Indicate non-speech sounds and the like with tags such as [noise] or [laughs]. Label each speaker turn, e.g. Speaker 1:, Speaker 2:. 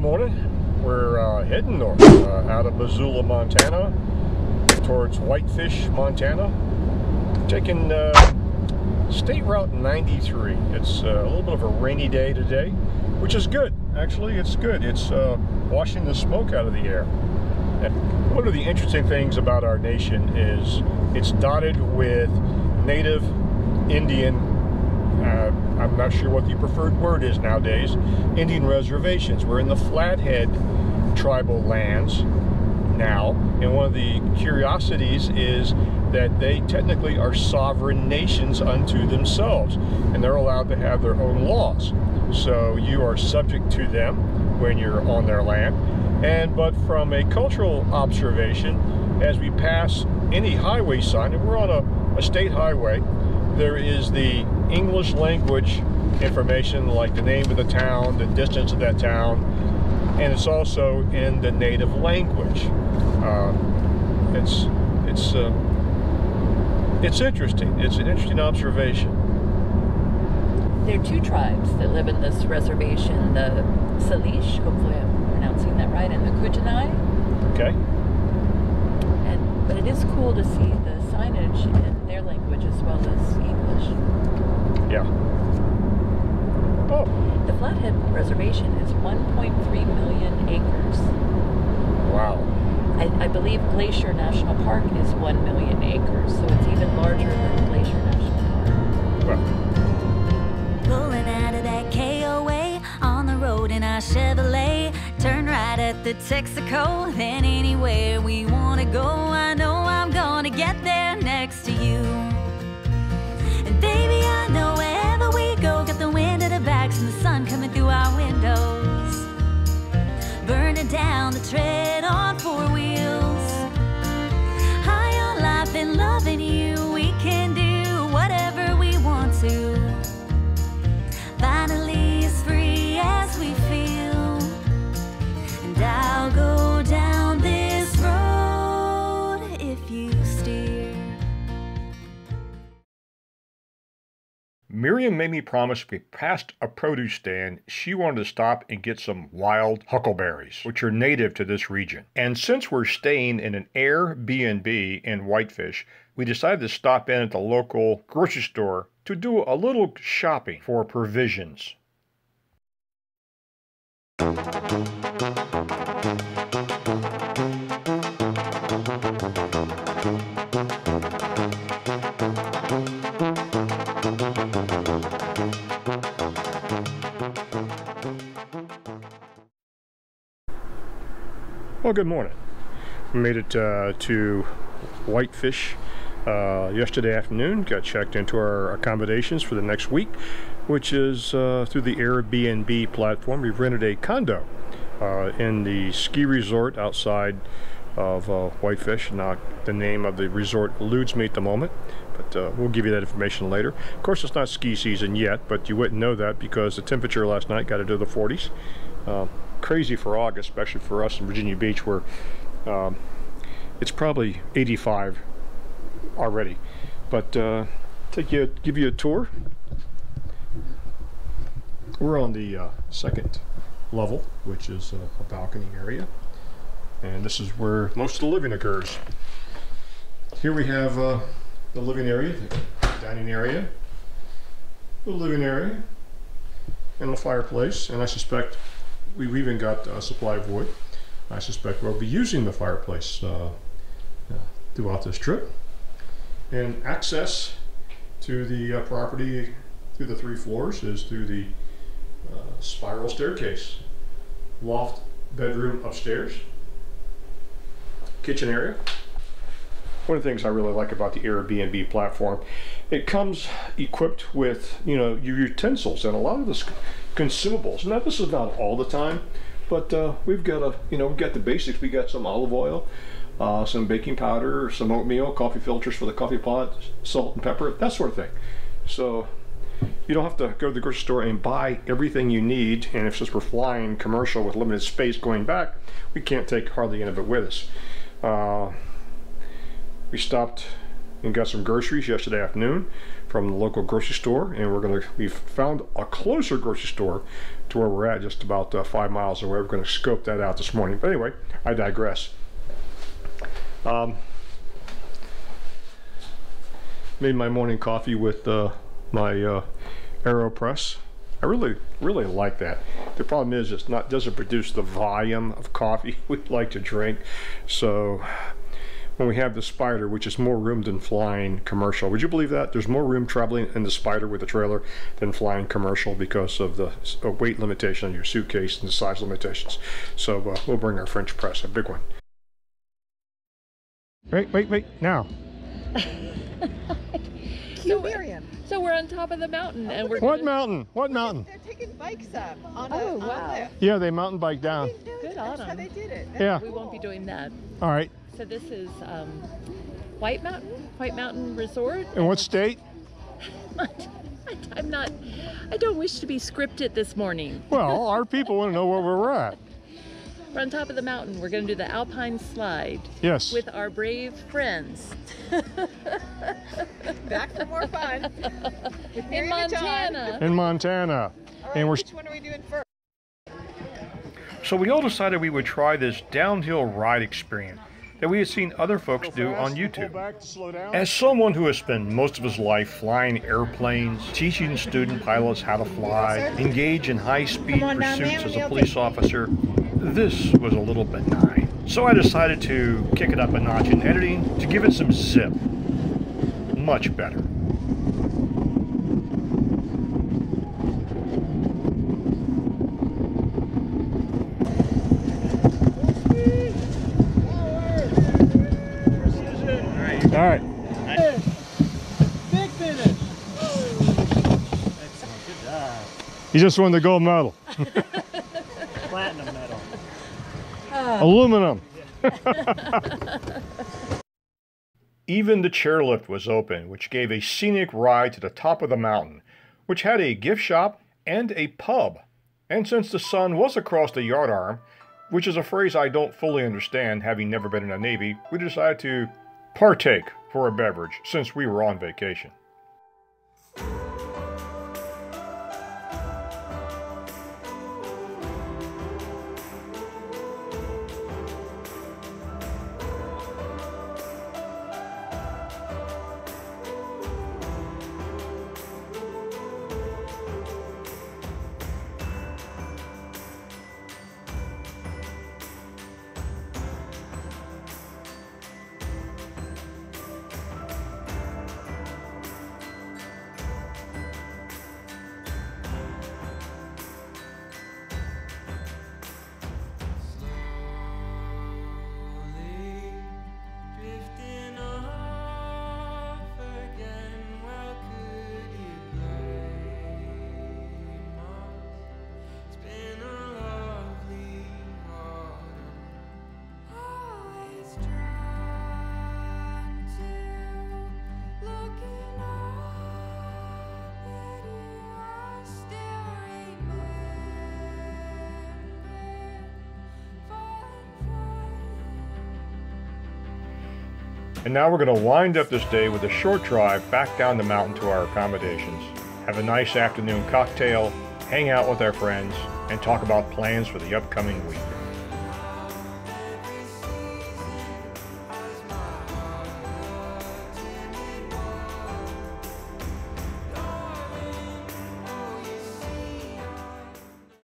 Speaker 1: Good morning. We're uh, heading north uh, out of Missoula, Montana towards Whitefish, Montana. Taking uh, State Route 93. It's uh, a little bit of a rainy day today, which is good. Actually, it's good. It's uh, washing the smoke out of the air. And one of the interesting things about our nation is it's dotted with native Indian I'm not sure what the preferred word is nowadays, Indian reservations. We're in the Flathead tribal lands now, and one of the curiosities is that they technically are sovereign nations unto themselves, and they're allowed to have their own laws. So you are subject to them when you're on their land. And but from a cultural observation, as we pass any highway sign, and we're on a, a state highway, there is the English language information like the name of the town, the distance of that town, and it's also in the native language. Uh, it's it's uh, it's interesting. It's an interesting observation.
Speaker 2: There are two tribes that live in this reservation: the Salish, hopefully I'm pronouncing that right, and the Kootenai.
Speaker 1: Okay.
Speaker 2: And but it is cool to see the signage in their language as well as English.
Speaker 1: Yeah. Oh,
Speaker 2: The Flathead Reservation is 1.3 million acres.
Speaker 1: wow.
Speaker 2: I, I believe Glacier National Park is 1 million acres, so it's even larger than Glacier National Park.
Speaker 1: Well,
Speaker 3: Pulling out of that KOA on the road in our Chevrolet. Turn right at the Texaco, then anywhere we wanna go. I know the
Speaker 1: Miriam made me promise we passed a produce stand, she wanted to stop and get some wild huckleberries, which are native to this region. And since we're staying in an Airbnb in Whitefish, we decided to stop in at the local grocery store to do a little shopping for provisions. Well, good morning. We made it uh, to Whitefish uh, yesterday afternoon. Got checked into our accommodations for the next week, which is uh, through the Airbnb platform. We've rented a condo uh, in the ski resort outside of uh, Whitefish. Now, the name of the resort eludes me at the moment, but uh, we'll give you that information later. Of course, it's not ski season yet, but you wouldn't know that because the temperature last night got into the 40s. Crazy for August, especially for us in Virginia Beach, where um, it's probably 85 already. But uh, take you, give you a tour. We're on the uh, second level, which is uh, a balcony area, and this is where most of the living occurs. Here we have uh, the living area, the dining area, the living area, and the fireplace. And I suspect we've even got a supply of wood. I suspect we'll be using the fireplace uh, uh, throughout this trip. And access to the uh, property through the three floors is through the uh, spiral staircase. Loft bedroom upstairs. Kitchen area. One of the things I really like about the Airbnb platform, it comes equipped with, you know, your utensils and a lot of the sc- consumables. Now, this is not all the time, but uh, we've got a, you know, we've got the basics. We got some olive oil, uh, some baking powder, some oatmeal, coffee filters for the coffee pot, salt and pepper, that sort of thing. So you don't have to go to the grocery store and buy everything you need. And if since we're flying commercial with limited space going back, we can't take hardly any of it with us. Uh, we stopped and got some groceries yesterday afternoon from the local grocery store, and we're gonna we've found a closer grocery store to where we're at, just about uh, five miles away. We're gonna scope that out this morning. But anyway, I digress. Um, made my morning coffee with uh, my uh, AeroPress. I really, really like that. The problem is it's not doesn't produce the volume of coffee [laughs] we'd like to drink. So when we have the Spyder, which is more room than flying commercial, would you believe that? There's more room traveling in the Spyder with the trailer than flying commercial because of the uh, weight limitation on your suitcase and the size limitations. So uh, we'll bring our French press, a big one. Wait, wait, wait, now. [laughs]
Speaker 2: So, so we're on top of the mountain and we're
Speaker 1: What
Speaker 2: gonna-
Speaker 1: mountain? What mountain?
Speaker 4: They're taking bikes up on
Speaker 2: Oh,
Speaker 4: a, on
Speaker 2: wow.
Speaker 4: a.
Speaker 1: Yeah, they mountain bike down.
Speaker 4: Didn't know
Speaker 2: Good
Speaker 4: that.
Speaker 2: on
Speaker 4: That's how they did it.
Speaker 1: Yeah.
Speaker 2: we won't be doing that.
Speaker 1: All right.
Speaker 2: So this is um, White Mountain, White Mountain Resort.
Speaker 1: In what state? [laughs]
Speaker 2: I'm not. I don't wish to be scripted this morning. [laughs]
Speaker 1: Well, our people want to know where we're at.
Speaker 2: We're on top of the mountain. We're going to do the Alpine Slide
Speaker 1: Yes.
Speaker 2: with our brave friends [laughs]
Speaker 4: Back for more fun.
Speaker 2: In
Speaker 4: Mary and John.
Speaker 2: Montana.
Speaker 1: in Montana.
Speaker 4: All right,
Speaker 1: And we're
Speaker 4: which one are we doing first?
Speaker 1: So we all decided we would try this downhill ride experience that we had seen other folks do on YouTube. As someone who has spent most of his life flying airplanes, teaching student pilots how to fly, engage in high-speed
Speaker 4: Come on down,
Speaker 1: pursuits as a police officer, this was a little benign. So I decided to kick it up a notch in editing to give it some zip. Much better. All right.
Speaker 5: Big finish. Excellent. Good job.
Speaker 1: He just won the gold medal. [laughs]
Speaker 5: Platinum medal. [laughs]
Speaker 1: Aluminum. [laughs] Even the chairlift was open, which gave a scenic ride to the top of the mountain, which had a gift shop and a pub. And since the sun was across the yardarm, which is a phrase I don't fully understand having never been in the Navy, we decided to partake for a beverage since we were on vacation. And now we're going to wind up this day with a short drive back down the mountain to our accommodations. Have a nice afternoon cocktail, hang out with our friends, and talk about plans for the upcoming week.